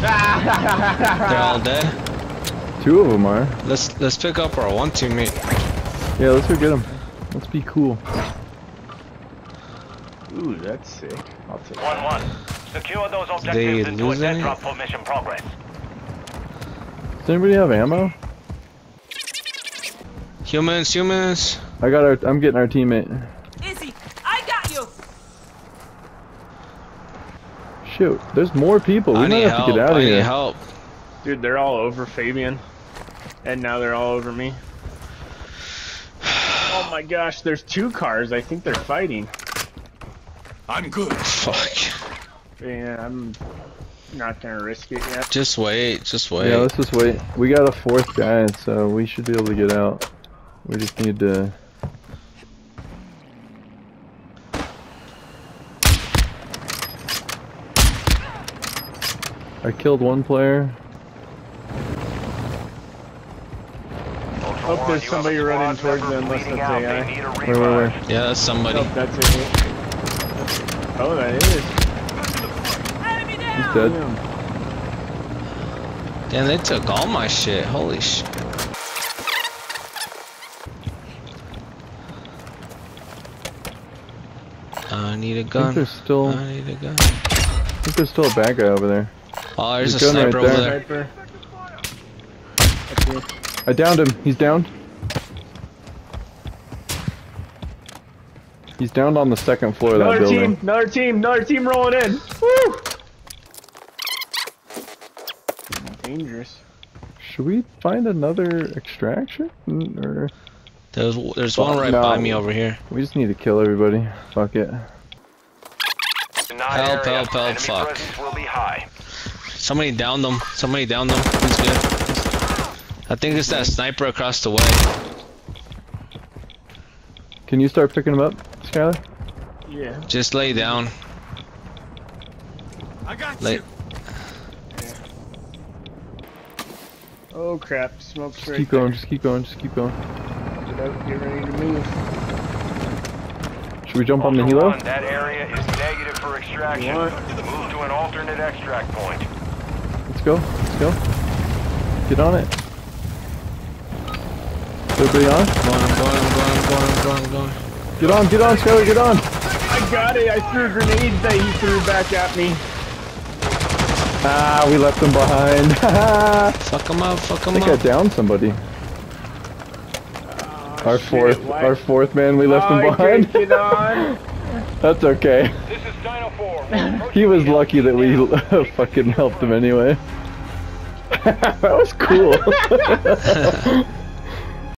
They're all dead. Two of them are. Let's let's pick up our one teammate. Yeah, let's go get them. Let's be cool. Ooh, that's sick. I'll take One one. Secure those they objectives into lose a dead any? drop for mission progress. Does anybody have ammo? Humans, humans. I got our. I'm getting our teammate. Izzy, I got you. Shoot, there's more people. We I might need have help. to get out of I need here. help. Dude, they're all over Fabian. And now they're all over me. Oh my gosh, there's two cars. I think they're fighting. I'm good. Fuck. Yeah, I'm not gonna risk it yet. Just wait. Just wait. Yeah, let's just wait. We got a fourth guy, so we should be able to get out. We just need to. I killed one player. Oh, there's somebody running towards them, unless that's AI. Where, where, where? yeah, that's somebody. Nope, that's it. Oh, that is. He's dead. Damn. Damn, they took all my shit. Holy shit. I need a I think gun. there's still. I need a gun. I think there's still a bad guy over there. Oh, there's a a sniper right over there. there. Sniper. I downed him. He's downed. He's downed on the second floor of that Another building. team, another team, another team rolling in. Woo! Dangerous. Should we find another extraction? Or There's there's one right No. by me over here. we just need to kill everybody. Fuck it. Help, help, help, fuck. Will be high. Somebody downed them. Somebody downed them. He's good. I think it's that sniper across the way. Can you start picking them up, Skylar? Yeah. Just lay down. I got you. Lay. you. Oh crap, smoke's right Keep going, just keep going, just keep going. Get out, get ready to move. Should we jump on the Ultra helo? One, that area is negative for extraction. What? Move to an alternate extract point. Let's go, let's go. Get on it. Everybody on? I'm going, I'm going, I'm going, I'm going, I'm going, I'm going. Get on, get on, Skylar, get on! I got it, I threw grenades that he threw back at me. Ah, we left them behind. Fuck him up, fuck him think I up. downed somebody. Our shit, fourth, why- our fourth man, we left him I behind. couldn't get on. That's okay. This is 904. He was lucky that we fucking helped him anyway. that was cool.